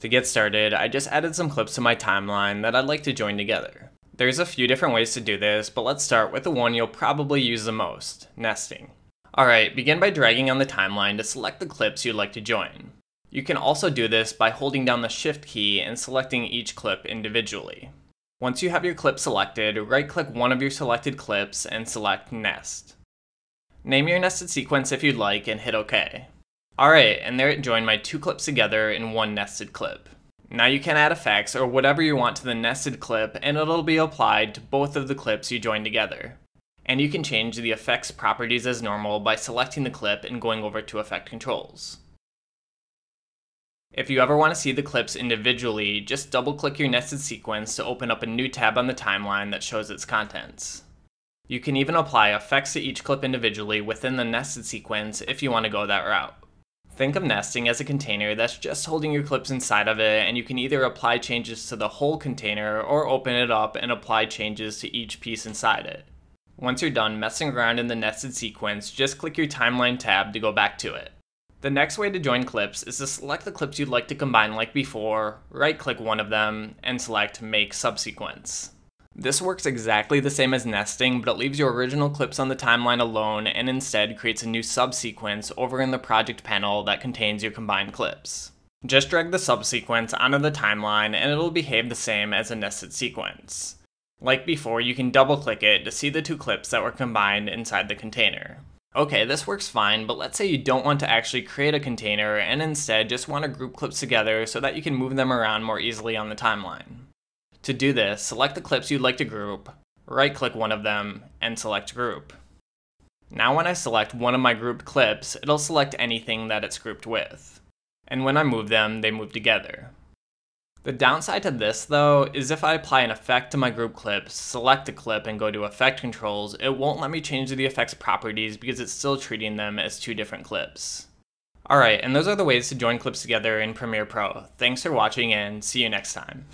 To get started, I just added some clips to my timeline that I'd like to join together. There's a few different ways to do this, but let's start with the one you'll probably use the most, nesting. Alright, begin by dragging on the timeline to select the clips you'd like to join. You can also do this by holding down the shift key and selecting each clip individually. Once you have your clip selected, right click one of your selected clips and select Nest. Name your nested sequence if you'd like and hit OK. Alright, and there it joined my two clips together in one nested clip. Now you can add effects or whatever you want to the nested clip and it'll be applied to both of the clips you joined together. And you can change the effects properties as normal by selecting the clip and going over to effect controls. If you ever want to see the clips individually, just double click your nested sequence to open up a new tab on the timeline that shows its contents. You can even apply effects to each clip individually within the nested sequence if you want to go that route. Think of nesting as a container that's just holding your clips inside of it, and you can either apply changes to the whole container or open it up and apply changes to each piece inside it. Once you're done messing around in the nested sequence, just click your timeline tab to go back to it. The next way to join clips is to select the clips you'd like to combine like before, right click one of them, and select Make Subsequence. This works exactly the same as nesting, but it leaves your original clips on the timeline alone and instead creates a new subsequence over in the project panel that contains your combined clips. Just drag the subsequence onto the timeline and it'll behave the same as a nested sequence. Like before, you can double click it to see the two clips that were combined inside the container. Okay, this works fine, but let's say you don't want to actually create a container and instead just want to group clips together so that you can move them around more easily on the timeline. To do this, select the clips you'd like to group, right-click one of them, and select Group. Now when I select one of my grouped clips, it'll select anything that it's grouped with. And when I move them, they move together. The downside to this, though, is if I apply an effect to my group clips, select the clip, and go to Effect Controls, it won't let me change the effect's properties because it's still treating them as two different clips. Alright, and those are the ways to join clips together in Premiere Pro. Thanks for watching and see you next time.